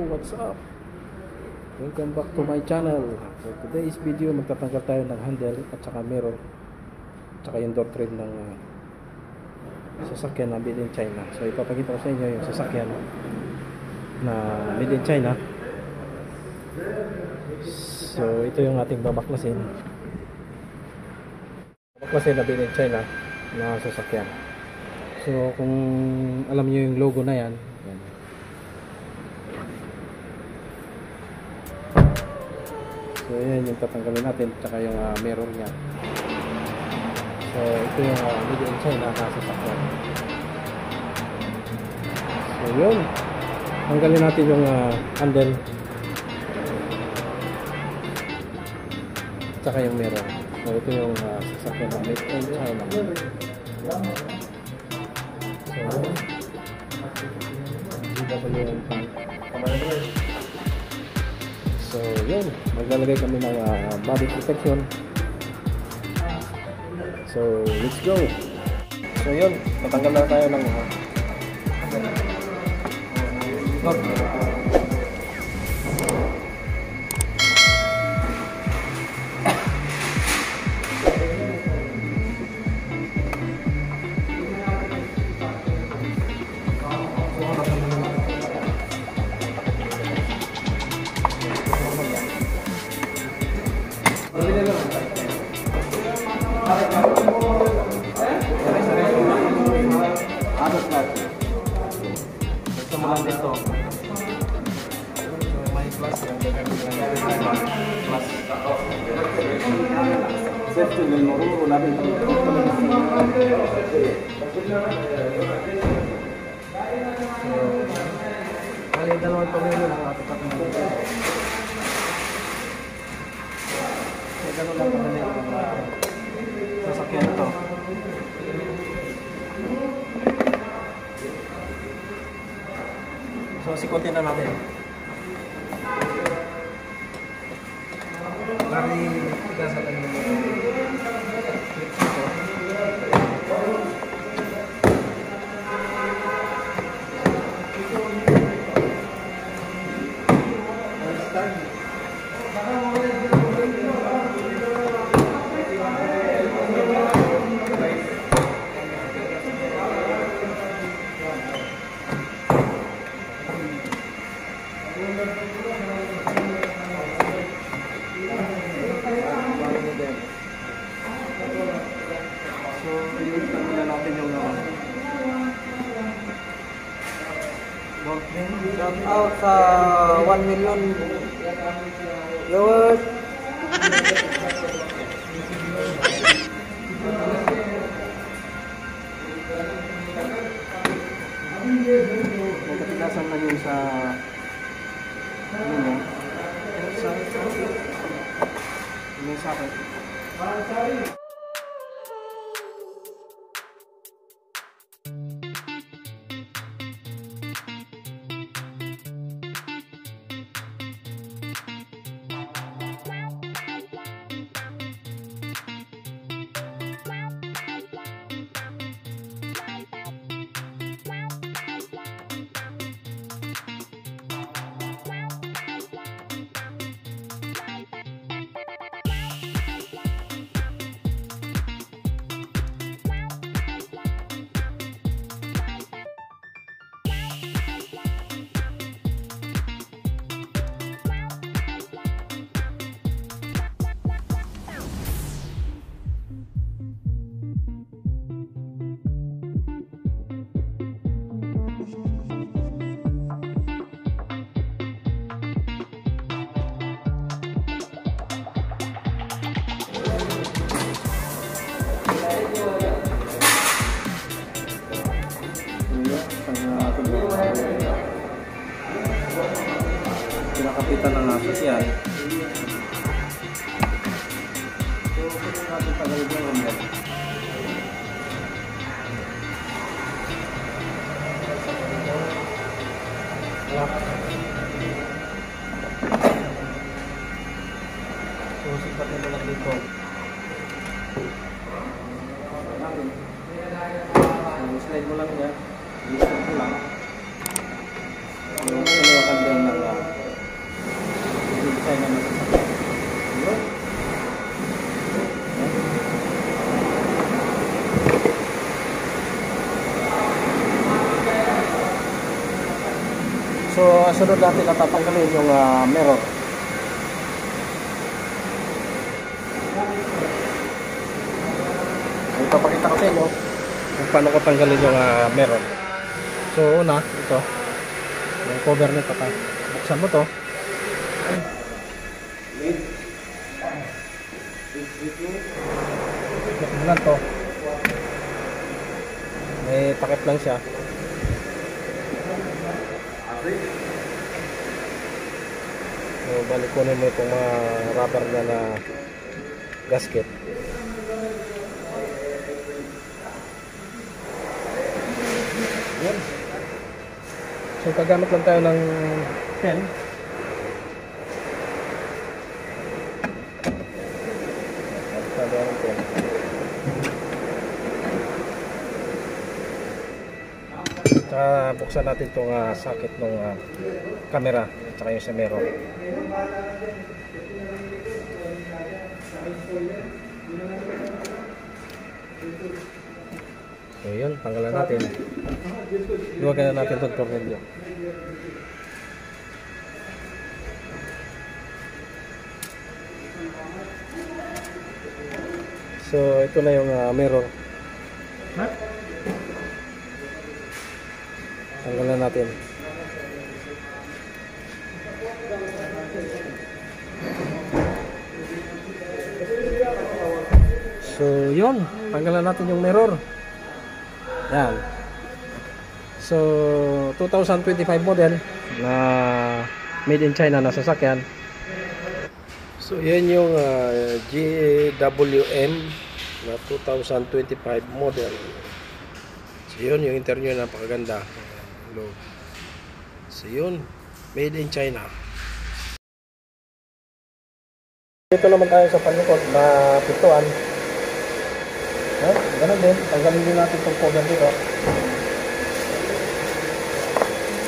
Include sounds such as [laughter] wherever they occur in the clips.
What's up? Welcome back to my channel. For today's video, magtatanggal tayo ng handle at saka mirror at saka yung door trim ng uh, sasakyan na made in China. So ipapakita ko sa inyo yung sasakyan na made in China. So ito yung ating babaklasin. Babaklasin na made in China na sasakyan. So kung alam niyo yung logo na yan, yan. So yan yung tatanggalin natin tsaka yung uh, mirror niya. So ito yung uh, made in China na sasakyan. So yun. Tanggalin natin yung uh, handle. Tsaka yung mirror. So ito yung uh, sasakyan na made in China. So DWM tank. So, yun. Maglalagay kami ng uh, body protection. So, let's go. So, yun. Natanggal na tayo ng uh, lock. Lang dito. May plus yan. Plus. Safety ng maruro natin. So, bali dalawang pamilya lang ato kung So, ganun lang uh, sasakyan ito. So, sikotin na natin. Bali, tigasan lang yung 1 million Pinakapitan ng asos yan. So, pwede natin tagalog ng umyan. So, sipatin mo lang dito. So, slide mo lang yan. I-slide mo lang. Yung dalawang handle ng uh, design na masasakyan. Yun. So, sunod natin na tatanggalin yung ah, mirror. Ipapakita ko sa inyo kung paano ko tanggalin yung ah, mirror. So, una, ito. Yung cover nito. Pa. Buksan mo to. Buksan lang to. May takip lang siya. So, balik kunin mo itong mga rubber na na gasket. Yan. So, kagamit lang tayo ng pen. Sabi ng pen. Tsaka buksan natin itong ah, socket ng ah, camera tsaka yung sa mirror. So yun, tanggalan natin. Iwagan na natin itong tornilyo. So ito na yung ah, mirror. Tanggalan natin. So, yun. Tanggalan natin yung mirror. Yan. So, 2025 model na made in China na sasakyan. So, yan yung ah, GWM na 2025 model. So, yun yung interior napakaganda. Loob. So, yun. Made in China. Dito naman tayo sa palikot na pintuan. Eh, ganun din. Tanggalin din natin itong cover dito.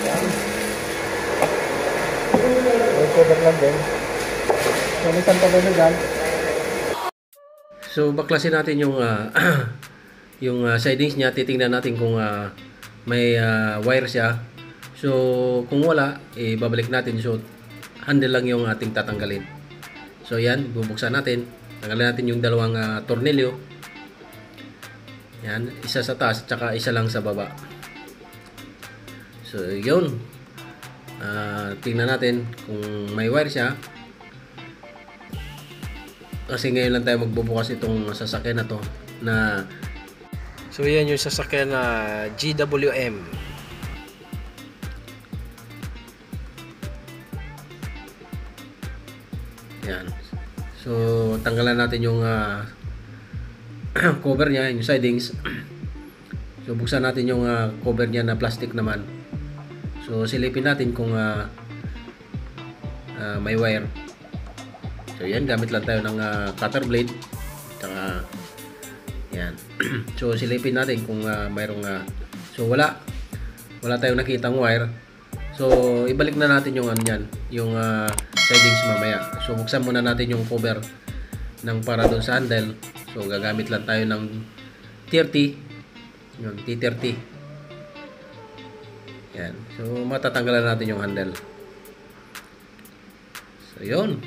Yan. May cover lang din. So, may isang cover na dyan. So, baklasin natin yung ah, [clears throat] yung ah, sidings niya. Titingnan natin kung ah, may ah, wire siya. So, kung wala, eh, babalik natin. So, handle lang yung ating tatanggalin. So, yan. Bubuksan natin. Tanggalin natin yung dalawang ah, tornilyo. Yan, isa sa taas at saka isa lang sa baba. So, yun. Ah, tingnan natin kung may wire siya. Kasi ngayon lang tayo magbubukas itong sasakyan na to na So, yan yung sasakyan na GWM. Yan. So, tanggalan natin yung ah, [clears throat] cover niya, yung sidings. So buksan natin yung ah, cover niya na plastic naman. So silipin natin kung ah, ah, may wire. So yan, gamit lang tayo ng ah, cutter blade. Tsaka yan. [clears throat] so silipin natin kung ah, mayroong ah, so wala. Wala tayong nakitang wire. So ibalik na natin yung ano yan, yung ah, sidings mamaya. So buksan muna natin yung cover ng para doon sa handle. So gagamit lang tayo ng 30 yun, T30 yan so matatanggalan natin yung handle so yun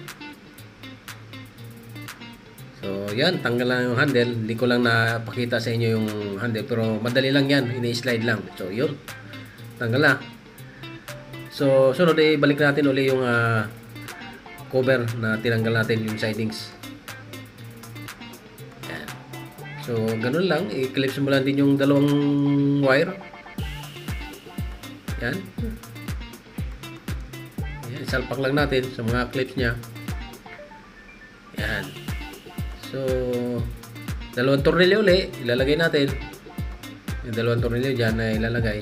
so yan tanggalan yung handle hindi ko lang napakita sa inyo yung handle pero madali lang yan ini-slide lang so yun tanggal na so sunod eh balik natin uli yung ah, cover na tinanggal natin yung sidings yan So, ganun lang. I-clips mo lang din yung dalawang wire. Yan. Yan. Salpak lang natin sa mga clips niya. Yan. So, dalawang tornilyo uli. Ilalagay natin. Yung dalawang tornilyo dyan na ilalagay.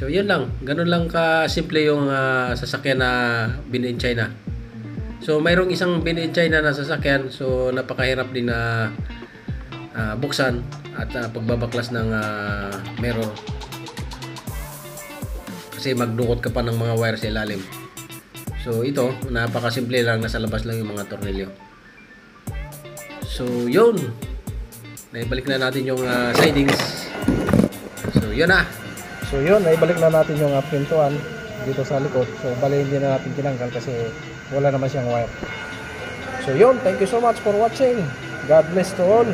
So, yun lang. Ganun lang ka-simple yung ah, sasakyan na binili in China. So mayroong isang bin in China na sasakyan so napakahirap din na ah, buksan at ah, pagbabaklas ng ah, mirror. kasi magdukot ka pa ng mga wire sa ilalim. So ito, napakasimple lang, nasa labas lang yung mga tornilyo. So yun, naibalik na natin yung ah, sidings. So yun na. So yun, naibalik na natin yung uh, pintuan dito sa likod. So bali hindi na natin tinanggal kasi wala naman siyang wire. So yun, thank you so much for watching. God bless to all.